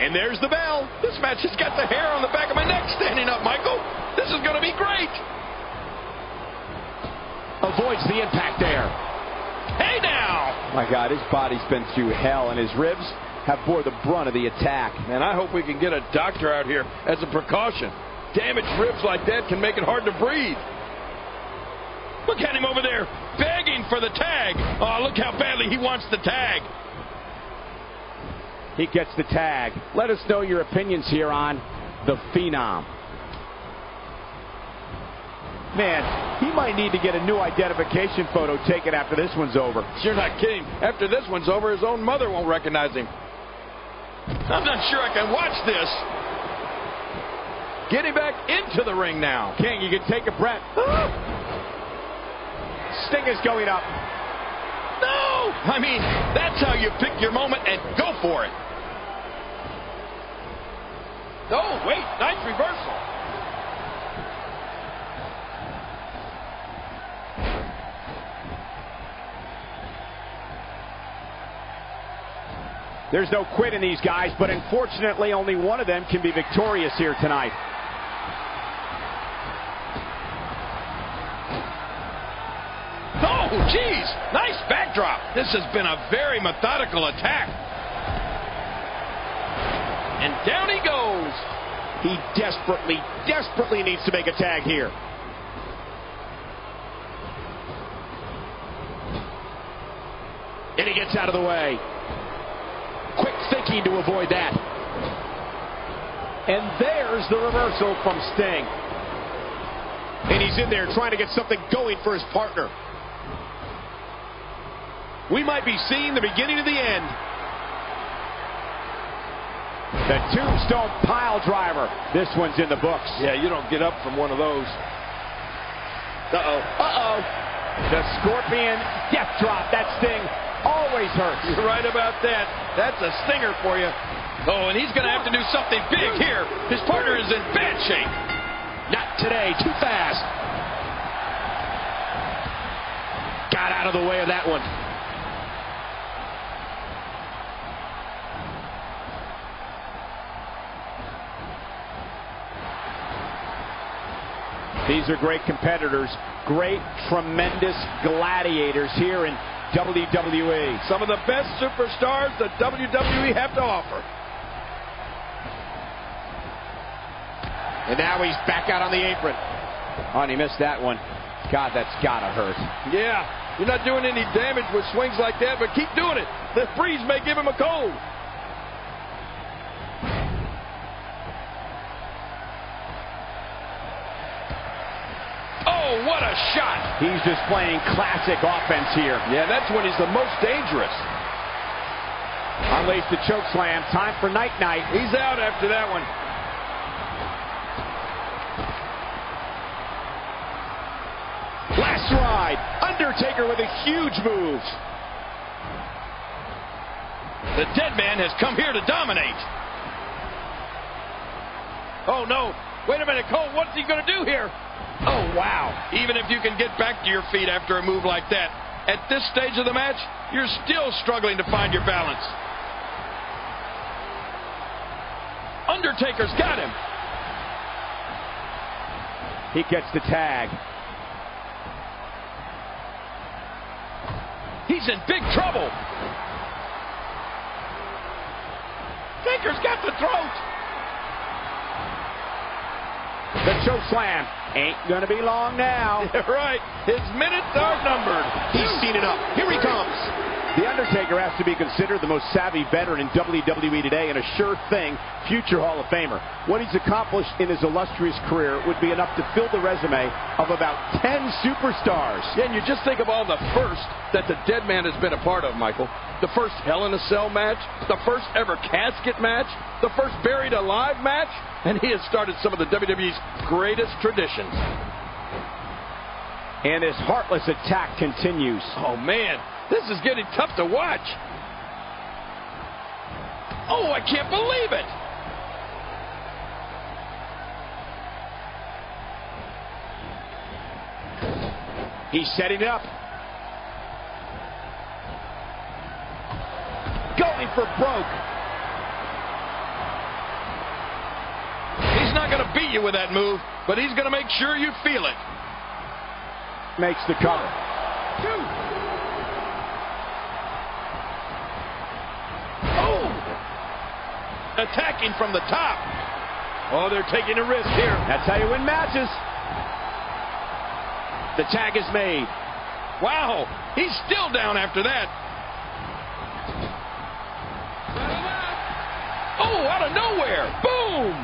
And there's the bell. This match has got the hair on the back of my neck standing up, Michael. This is going to be great. Avoids the impact there. Hey now! My God, his body's been through hell, and his ribs have bore the brunt of the attack. Man, I hope we can get a doctor out here as a precaution. Damaged ribs like that can make it hard to breathe. Look at him over there, begging for the tag. Oh, look how badly he wants the tag. He gets the tag. Let us know your opinions here on the Phenom. Man, he might need to get a new identification photo taken after this one's over. You're not kidding. After this one's over, his own mother won't recognize him. I'm not sure I can watch this. Getting back into the ring now. King, you can take a breath. Sting is going up. No! I mean, that's how you pick your moment and go for it. Oh, wait, nice reversal. There's no quit in these guys, but unfortunately, only one of them can be victorious here tonight. Oh, geez, nice backdrop. This has been a very methodical attack. And down he goes. He desperately, desperately needs to make a tag here. And he gets out of the way. Quick thinking to avoid that. And there's the reversal from Sting. And he's in there trying to get something going for his partner. We might be seeing the beginning of the end. The tombstone pile driver. This one's in the books. Yeah, you don't get up from one of those. Uh-oh. Uh-oh. The scorpion death drop. That sting always hurts. You're right about that. That's a stinger for you. Oh, and he's going to have to do something big here. His partner is in bad shape. Not today. Too fast. Got out of the way of that one. These are great competitors, great, tremendous gladiators here in WWE. Some of the best superstars that WWE have to offer. And now he's back out on the apron. Oh, and he missed that one. God, that's gotta hurt. Yeah, you're not doing any damage with swings like that, but keep doing it. The breeze may give him a cold. Oh, what a shot. He's just playing classic offense here. Yeah, that's when he's the most dangerous. Unleash the choke slam. Time for night night. He's out after that one. Last ride. Undertaker with a huge move. The dead man has come here to dominate. Oh, no. Wait a minute, Cole. What's he going to do here? Oh, wow. Even if you can get back to your feet after a move like that, at this stage of the match, you're still struggling to find your balance. Undertaker's got him. He gets the tag. He's in big trouble. Taker's got the throat. The choke slam ain't gonna be long now. Yeah, right. His minutes are numbered. He's seen it up. Here he comes. The Undertaker has to be considered the most savvy veteran in WWE today and a sure thing future Hall of Famer. What he's accomplished in his illustrious career would be enough to fill the resume of about 10 superstars. Yeah, and you just think of all the first that the dead man has been a part of, Michael. The first Hell in a Cell match, the first ever casket match, the first buried alive match, and he has started some of the WWE's greatest traditions. And his heartless attack continues. Oh, man, this is getting tough to watch. Oh, I can't believe it. He's setting up. Going for broke. He's not going to beat you with that move, but he's going to make sure you feel it. Makes the cover. Two. Attacking from the top. Oh, they're taking a risk here. That's how you win matches. The tag is made. Wow, he's still down after that. Oh, out of nowhere. Boom!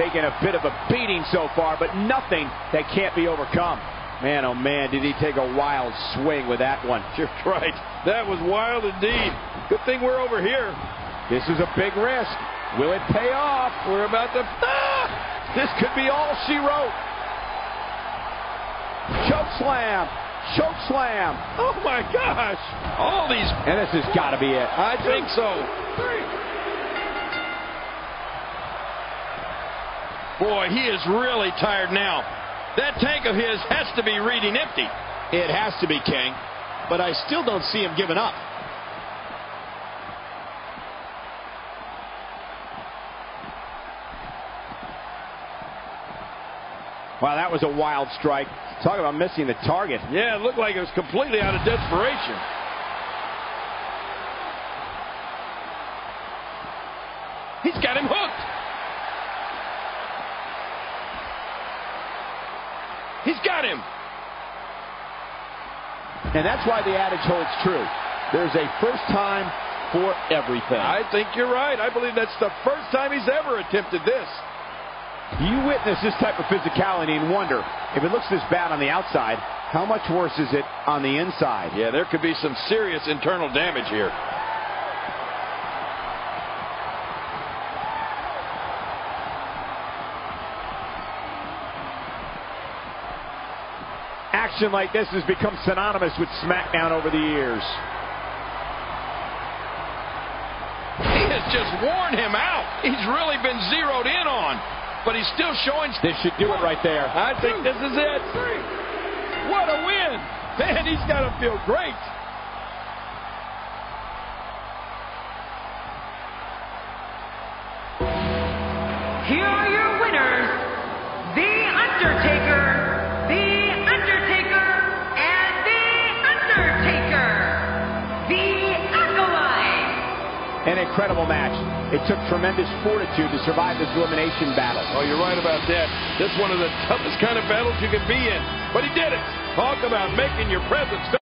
Taking a bit of a beating so far, but nothing that can't be overcome. Man, oh man, did he take a wild swing with that one. You're right. That was wild indeed. Good thing we're over here. This is a big risk. Will it pay off? We're about to... Ah! This could be all she wrote. Choke slam. Choke slam. Oh my gosh. All these... And this has got to be it. I think so. Boy, he is really tired now. That tank of his has to be reading empty. It has to be, King. But I still don't see him giving up. Wow, that was a wild strike. Talk about missing the target. Yeah, it looked like it was completely out of desperation. He's got him hooked. He's got him. And that's why the adage holds true. There's a first time for everything. I think you're right. I believe that's the first time he's ever attempted this. You witness this type of physicality and wonder if it looks this bad on the outside, how much worse is it on the inside? Yeah, there could be some serious internal damage here. Action like this has become synonymous with SmackDown over the years. He has just worn him out. He's really been zeroed in on. But he's still showing. This should do it right there. I think this is it. What a win. Man, he's got to feel great. An incredible match. It took tremendous fortitude to survive this elimination battle. Oh, you're right about that. This is one of the toughest kind of battles you can be in. But he did it. Talk about making your presence